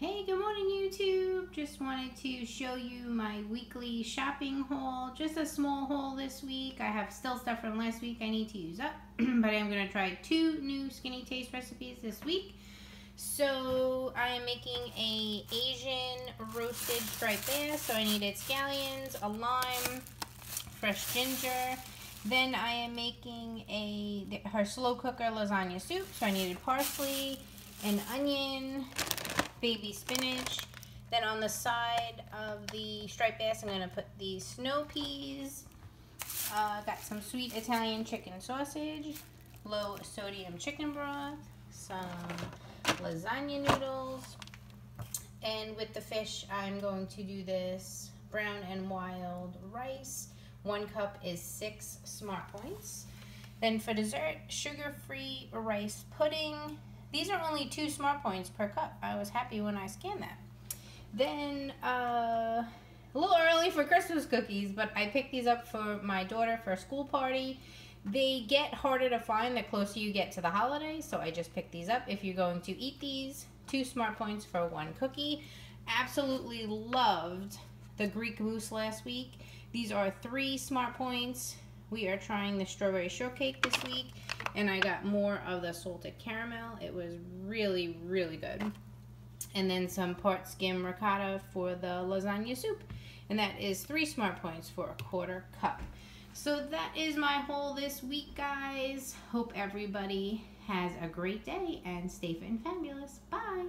Hey, good morning YouTube. Just wanted to show you my weekly shopping haul. Just a small haul this week. I have still stuff from last week I need to use up, but I'm going to try two new Skinny Taste recipes this week. So I am making a Asian roasted striped bass. So I needed scallions, a lime, fresh ginger. Then I am making a her slow cooker lasagna soup. So I needed parsley, an onion, baby spinach. Then on the side of the striped bass, I'm going to put the snow peas. Uh, got some sweet Italian chicken sausage, low sodium chicken broth, some lasagna noodles. And with the fish, I'm going to do this brown and wild rice. One cup is six smart points. Then for dessert, sugar-free rice pudding, these are only two smart points per cup. I was happy when I scanned that. Then, uh, a little early for Christmas cookies, but I picked these up for my daughter for a school party. They get harder to find the closer you get to the holiday, so I just picked these up. If you're going to eat these, two smart points for one cookie. Absolutely loved the Greek mousse last week. These are three smart points. We are trying the strawberry shortcake this week and I got more of the salted caramel. It was really, really good. And then some part skim ricotta for the lasagna soup. And that is three smart points for a quarter cup. So that is my haul this week, guys. Hope everybody has a great day and stay fit and fabulous. Bye.